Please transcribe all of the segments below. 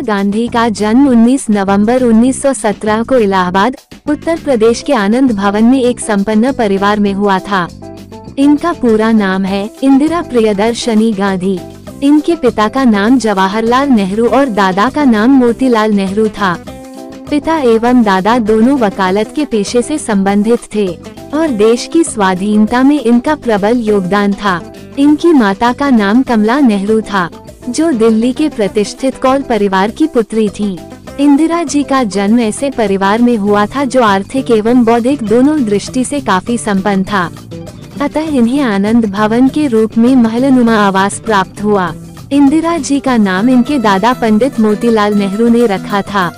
इंदिरा गांधी का जन्म 19 नवंबर 1917 को इलाहाबाद, उत्तर प्रदेश के आनंद भवन में एक संपन्न परिवार में हुआ था। इनका पूरा नाम है इंदिरा प्रियदर्शनी गांधी। इनके पिता का नाम जवाहरलाल नेहरू और दादा का नाम मोतीलाल नेहरू था। पिता एवं दादा दोनों वकालत के पेशे से संबंधित थे और देश की स्वाधीनता में इनका प्रबल योगदान था। इनकी माता का नाम कमला नेहरू था। जो दिल्ली के प्रतिष्ठित कौल परिवार की पुत्री थी। इंदिरा जी का जन्म ऐसे परिवार में हुआ था जो आर्थिक एवं बौद्धिक दोनों दृष्टि से काफ़ी संपन्न था। अतः इन्हें आनंद भवन के रूप में महलनुमा आवास प्राप्त हुआ। इंदिरा जी का नाम इनके दादा पंडित मोतीलाल नेहरू ने रखा था।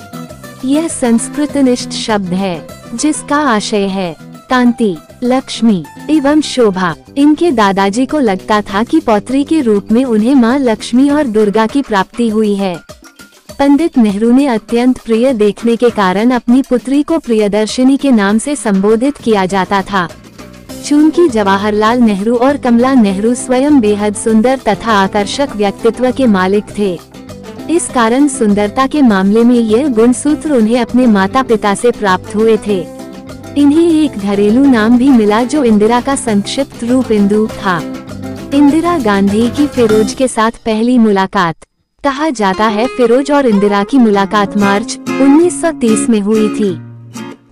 यह संस्कृत निष्ठ शब्द है, जिसका आशय है, कांति। लक्ष्मी एवं शोभा, इनके दादाजी को लगता था कि पौत्री के रूप में उन्हें माँ लक्ष्मी और दुर्गा की प्राप्ति हुई है। पंडित नेहरू ने अत्यंत प्रिय देखने के कारण अपनी पुत्री को प्रियदर्शिनी के नाम से संबोधित किया जाता था। चूँकि जवाहरलाल नेहरू और कमला नेहरू स्वयं बेहद सुंदर तथा आकर्षक व्यक्तित्व के मालिक थे। इस कारण सुंदरता के मामले में यह गुण सूत्र उन्हें अपने माता पिता से प्राप्त हुए थे। इन्हें एक घरेलू नाम भी मिला जो इंदिरा का संक्षिप्त रूप इंदु था। इंदिरा गांधी की फिरोज के साथ पहली मुलाकात। कहा जाता है फिरोज और इंदिरा की मुलाकात मार्च 1930 में हुई थी।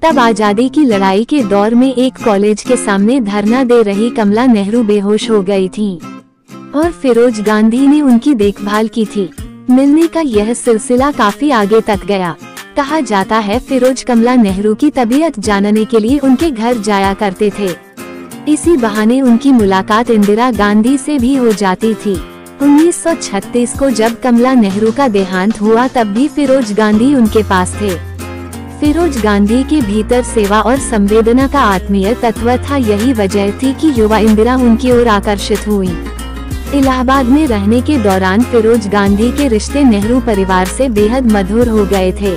तब आज़ादी की लड़ाई के दौर में एक कॉलेज के सामने धरना दे रही कमला नेहरू बेहोश हो गई थी। और फिरोज गांधी ने उनकी देखभाल की थी। मिलने का यह सिलसिला काफ़ी आगे तक गया। कहा जाता है, फिरोज कमला नेहरू की तबीयत जानने के लिए उनके घर जाया करते थे। इसी बहाने उनकी मुलाकात इंदिरा गांधी से भी हो जाती थी। 1936 को जब कमला नेहरू का देहांत हुआ, तब भी फिरोज गांधी उनके पास थे। फिरोज गांधी के भीतर सेवा और संवेदना का आत्मीय तत्व था, यही वजह थी कि युवा इंदिरा उनकी ओर आकर्षित हुई। इलाहाबाद में रहने के दौरान फिरोज गांधी के रिश्ते नेहरू परिवार से बेहद मधुर हो गए थे।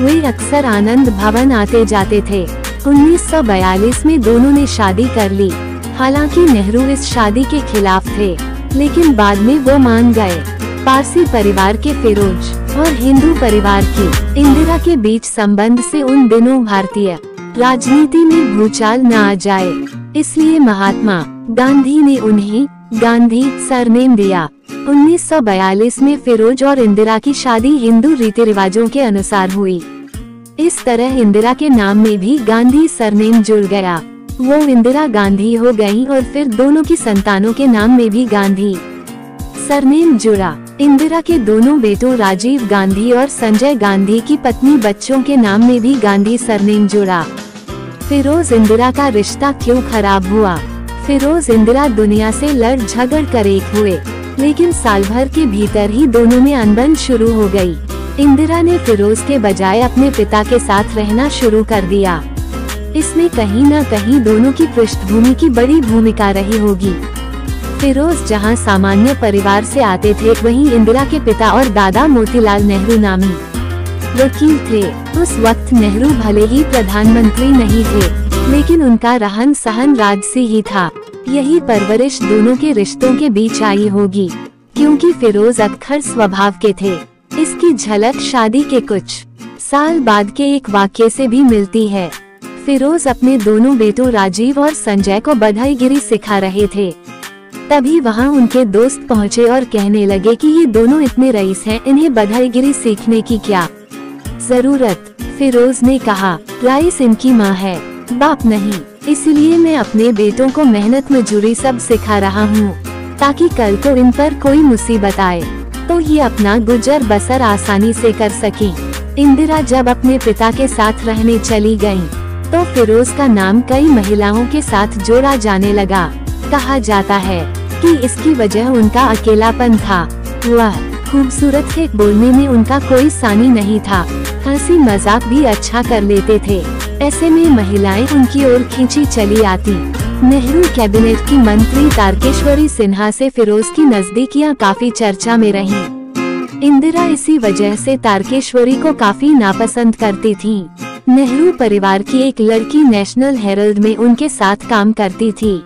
वे अक्सर आनंद भवन आते जाते थे। 1942 में दोनों ने शादी कर ली। हालाँकि नेहरू इस शादी के खिलाफ थे, लेकिन बाद में वो मान गए। पारसी परिवार के फिरोज और हिंदू परिवार की इंदिरा के बीच संबंध से उन दिनों भारतीय राजनीति में भूचाल न आ जाए, इसलिए महात्मा गांधी ने उन्हें गांधी सरनेम दिया। 1942 में फिरोज और इंदिरा की शादी हिंदू रीति रिवाजों के अनुसार हुई। इस तरह इंदिरा के नाम में भी गांधी सरनेम जुड़ गया। वो इंदिरा गांधी हो गई और फिर दोनों की संतानों के नाम में भी गांधी सरनेम जुड़ा। इंदिरा के दोनों बेटों राजीव गांधी और संजय गांधी की पत्नी बच्चों के नाम में भी गांधी सरनेम जुड़ा। फिरोज इंदिरा का रिश्ता क्यों खराब हुआ? फिरोज इंदिरा दुनिया से लड़ झगड़ कर एक हुए, लेकिन साल भर के भीतर ही दोनों में अनबन शुरू हो गई। इंदिरा ने फिरोज के बजाय अपने पिता के साथ रहना शुरू कर दिया। इसमें कहीं न कहीं दोनों की पृष्ठभूमि की बड़ी भूमिका रही होगी। फिरोज जहाँ सामान्य परिवार से आते थे, वहीं इंदिरा के पिता और दादा मोतीलाल नेहरू नामी वकील थे। उस वक्त नेहरू भले ही प्रधानमंत्री नहीं थे लेकिन उनका रहन सहन राज राजसी ही था। यही परवरिश दोनों के रिश्तों के बीच आई होगी, क्योंकि फिरोज अखर स्वभाव के थे। इसकी झलक शादी के कुछ साल बाद के एक वाक्य से भी मिलती है। फिरोज अपने दोनों बेटों राजीव और संजय को बधाईगिरी सिखा रहे थे। तभी वहाँ उनके दोस्त पहुँचे और कहने लगे कि ये दोनों इतने रईस हैं, इन्हें बधाईगिरी सीखने की क्या ज़रूरत? फिरोज ने कहा राइस इनकी माँ है। बाप नहीं, इसलिए मैं अपने बेटों को मेहनत मजूरी सब सिखा रहा हूँ, ताकि कल को इन पर कोई मुसीबत आए। तो ये अपना गुजर बसर आसानी से कर सके। इंदिरा जब अपने पिता के साथ रहने चली गई तो फिरोज का नाम कई महिलाओं के साथ जोड़ा जाने लगा। कहा जाता है कि इसकी वजह उनका अकेलापन था। वह, खूबसूरत थे, बोलने में उनका कोई सानी नहीं था। हँसी मज़ाक भी अच्छा कर लेते थे। ऐसे में महिलाएँ उनकी ओर खींची चली आती। नेहरू कैबिनेट की मंत्री तारकेश्वरी सिन्हा से फिरोज की नजदीकियाँ काफ़ी चर्चा में रहीं। इंदिरा इसी वजह से तारकेश्वरी को काफ़ी नापसंद करती थी। नेहरू परिवार की एक लड़की नेशनल हेरल्ड में उनके साथ काम करती थी।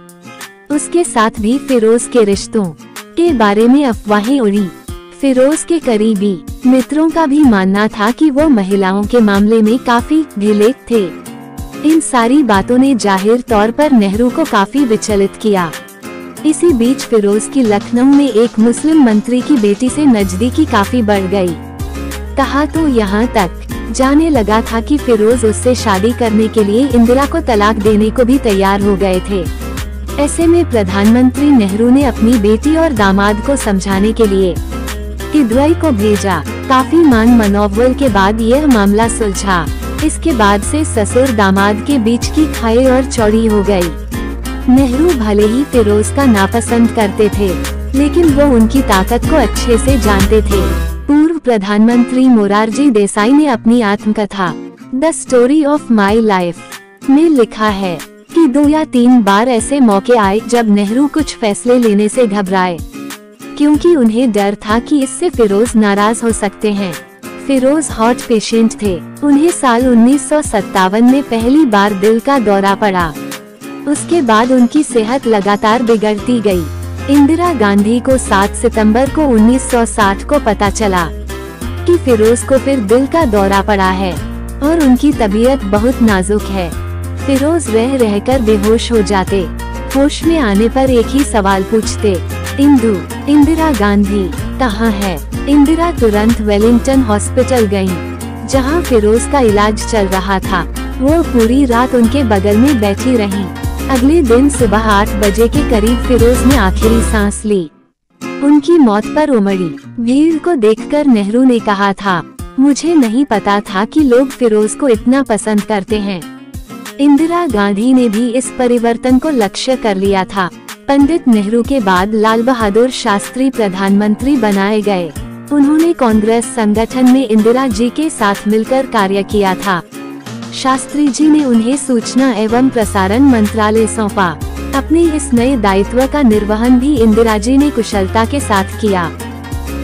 उसके साथ भी फिरोज के रिश्तों के बारे में अफवाहें उड़ी। फिरोज के करीबी मित्रों का भी मानना था कि वो महिलाओं के मामले में काफ़ी ढीले थे। इन सारी बातों ने ज़ाहिर तौर पर नेहरू को काफ़ी विचलित किया। इसी बीच फिरोज की लखनऊ में एक मुस्लिम मंत्री की बेटी से नजदीकी काफ़ी बढ़ गई। कहा तो यहाँ तक, जाने लगा था कि फिरोज उससे शादी करने के लिए इंदिरा को तलाक देने को भी तैयार हो गए थे। ऐसे में प्रधानमंत्री नेहरू ने अपनी बेटी और दामाद को समझाने के लिए किदवई को भेजा। काफ़ी मान मनोबल के बाद यह मामला सुलझा। इसके बाद से ससुर दामाद के बीच की खाई और चौड़ी हो गई। नेहरू भले ही फिरोज का नापसंद करते थे, लेकिन वो उनकी ताकत को अच्छे से जानते थे। पूर्व प्रधानमंत्री मोरारजी देसाई ने अपनी आत्मकथा, the story of my life में लिखा है कि दो या तीन बार ऐसे मौके आए जब नेहरू कुछ फैसले लेने से घबराए। क्योंकि उन्हें डर था कि इससे फिरोज नाराज़ हो सकते हैं। फिरोज हॉट पेशेंट थे। उन्हें साल उन्नीस सौ सत्तावन में पहली बार दिल का दौरा पड़ा। उसके बाद उनकी सेहत लगातार बिगड़ती गई। इंदिरा गांधी को 7 सितंबर को 1960 को पता चला कि फिरोज को फिर दिल का दौरा पड़ा है और उनकी तबीयत बहुत नाजुक है। फिरोज रह रहकर बेहोश हो जाते। होश में आने पर एक ही सवाल पूछते, इंदु इंदिरा गांधी, कहाँ है? इंदिरा तुरंत वेलिंगटन हॉस्पिटल गई जहाँ फिरोज का इलाज चल रहा था। वो पूरी रात उनके बगल में बैठी रही। अगले दिन सुबह आठ बजे के करीब फिरोज ने आखिरी सांस ली। उनकी मौत पर उमड़ी। भीड़ को देखकर नेहरू ने कहा था, मुझे नहीं पता था कि लोग फिरोज को इतना पसंद करते हैं। इंदिरा गांधी ने भी इस परिवर्तन को लक्ष्य कर लिया था। पंडित नेहरू के बाद लाल बहादुर शास्त्री प्रधानमंत्री बनाए गए। उन्होंने कांग्रेस संगठन में इंदिरा जी के साथ मिलकर कार्य किया था। शास्त्री जी ने उन्हें सूचना एवं प्रसारण मंत्रालय सौंपा। अपने इस नए दायित्व का निर्वहन भी इंदिरा जी ने कुशलता के साथ किया।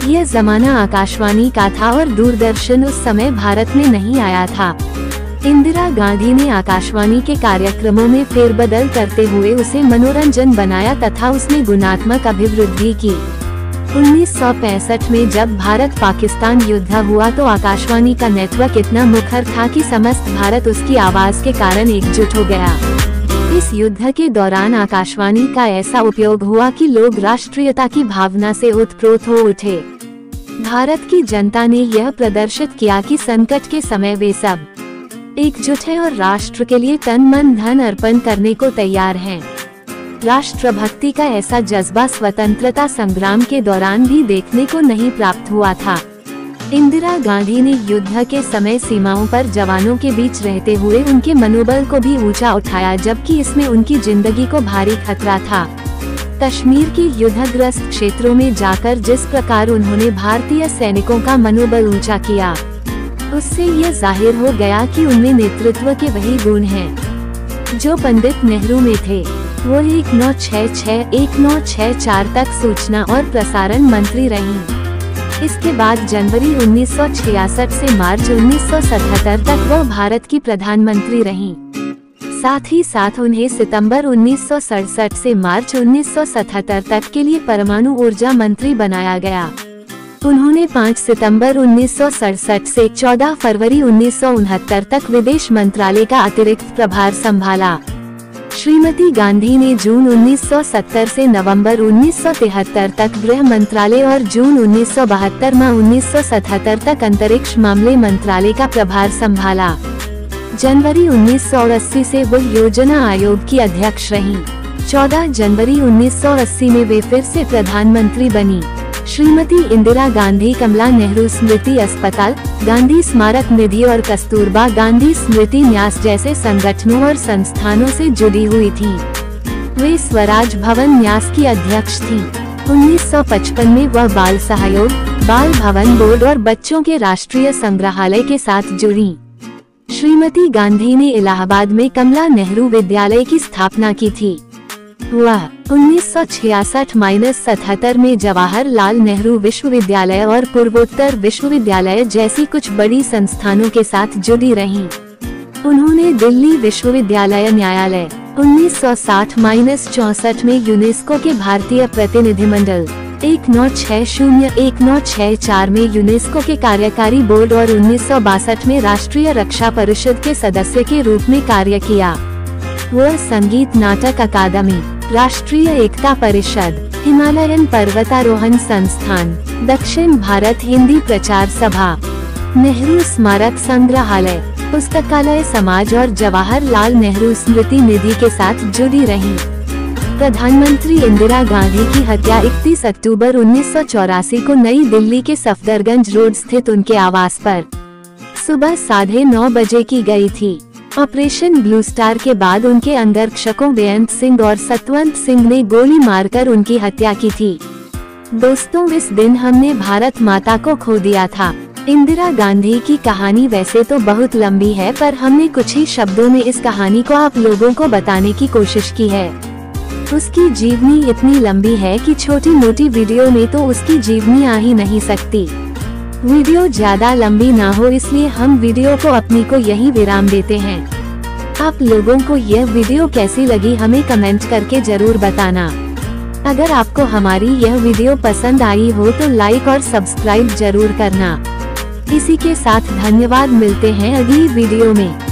यह जमाना आकाशवाणी का था और दूरदर्शन उस समय भारत में नहीं आया था। इंदिरा गांधी ने आकाशवाणी के कार्यक्रमों में फेरबदल करते हुए उसे मनोरंजन बनाया तथा उसने गुणात्मक अभिवृद्धि की। 1965 में जब भारत पाकिस्तान युद्ध हुआ तो आकाशवाणी का नेटवर्क इतना मुखर था कि समस्त भारत उसकी आवाज़ के कारण एकजुट हो गया। इस युद्ध के दौरान आकाशवाणी का ऐसा उपयोग हुआ कि लोग राष्ट्रीयता की भावना से उत्प्रोत हो उठे। भारत की जनता ने यह प्रदर्शित किया कि संकट के समय वे सब एकजुट हैं और राष्ट्र के लिए तन, मन, धन अर्पण करने को तैयार हैं। राष्ट्रभक्ति का ऐसा जज्बा स्वतंत्रता संग्राम के दौरान भी देखने को नहीं प्राप्त हुआ था इंदिरा गांधी ने युद्ध के समय सीमाओं पर जवानों के बीच रहते हुए उनके मनोबल को भी ऊँचा उठाया, जबकि इसमें उनकी ज़िंदगी को भारी खतरा था कश्मीर की युद्धग्रस्त क्षेत्रों में जाकर जिस प्रकार उन्होंने भारतीय सैनिकों का मनोबल ऊँचा किया उससे ये ज़ाहिर हो गया कि उनमें नेतृत्व के वही गुण हैं। जो पंडित नेहरू में थे, वो एक नौ छह छह एक नौ छः चार तक सूचना और प्रसारण मंत्री रही। इसके बाद जनवरी 1966 से मार्च 1977 तक वो भारत की प्रधानमंत्री रही। साथ ही साथ उन्हें सितंबर 1967 से मार्च 1977 तक के लिए परमाणु ऊर्जा मंत्री बनाया गया। उन्होंने 5 सितंबर उन्नीस से 14 फरवरी उन्नीस सौ उनहत्तर तक विदेश मंत्रालय का अतिरिक्त प्रभार संभाला। श्रीमती गांधी ने जून 1970 से नवंबर 1973 तक गृह मंत्रालय और जून उन्नीस सौ बहत्तर में उन्नीस सौ सतहत्तर तक अंतरिक्ष मामले मंत्रालय का प्रभार संभाला। जनवरी 1980 से वो योजना आयोग की अध्यक्ष रही। 14 जनवरी 1980 में वे फिर से प्रधानमंत्री बनी। श्रीमती इंदिरा गांधी कमला नेहरू स्मृति अस्पताल, गांधी स्मारक निधि और कस्तूरबा गांधी स्मृति न्यास जैसे संगठनों और संस्थानों से जुड़ी हुई थी। वे स्वराज भवन न्यास की अध्यक्ष थी। 1955 में वह बाल सहयोग, बाल भवन बोर्ड और बच्चों के राष्ट्रीय संग्रहालय के साथ जुड़ी। श्रीमती गांधी ने इलाहाबाद में कमला नेहरू विद्यालय की स्थापना की थी। वह उन्नीस सौ छियासठ माइनस सतहत्तर में जवाहरलाल नेहरू विश्वविद्यालय और पूर्वोत्तर विश्वविद्यालय जैसी कुछ बड़ी संस्थानों के साथ जुड़ी रहीं। उन्होंने दिल्ली विश्वविद्यालय न्यायालय 1960 माइनस चौसठ में यूनेस्को के भारतीय प्रतिनिधिमंडल, एक नौ छह शून्य, एक नौ छह चार में यूनेस्को के कार्यकारी बोर्ड और उन्नीस सौ बासठ में राष्ट्रीय रक्षा परिषद के सदस्य के रूप में कार्य किया वह संगीत नाटक अकादमी राष्ट्रीय एकता परिषद, हिमालयन पर्वतारोहण संस्थान, दक्षिण भारत हिंदी प्रचार सभा, नेहरू स्मारक संग्रहालय, पुस्तकालय समाज और जवाहरलाल नेहरू स्मृति निधि के साथ जुड़ी रही। प्रधानमंत्री इंदिरा गांधी की हत्या 31 अक्टूबर उन्नीस सौ चौरासी को नई दिल्ली के सफदरगंज रोड स्थित उनके आवास पर। सुबह साढ़े नौ बजे की गई थी। ऑपरेशन ब्लू स्टार के बाद उनके अंगरक्षकों बेअंत सिंह और सतवंत सिंह ने गोली मारकर उनकी हत्या की थी। दोस्तों, इस दिन हमने भारत माता को खो दिया था। इंदिरा गांधी की कहानी वैसे तो बहुत लंबी है, पर हमने कुछ ही शब्दों में इस कहानी को आप लोगों को बताने की कोशिश की है। उसकी जीवनी इतनी लंबी है कि छोटी मोटी वीडियो में तो उसकी जीवनी आ ही नहीं सकती। वीडियो ज़्यादा लंबी ना हो इसलिए हम वीडियो को अपनी को यही विराम देते हैं। आप लोगों को यह वीडियो कैसी लगी हमें कमेंट करके ज़रूर बताना। अगर आपको हमारी यह वीडियो पसंद आई हो तो लाइक और सब्सक्राइब ज़रूर करना। इसी के साथ धन्यवाद, मिलते हैं अगली वीडियो में।